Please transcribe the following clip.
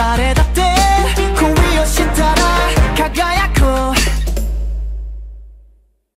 誰だ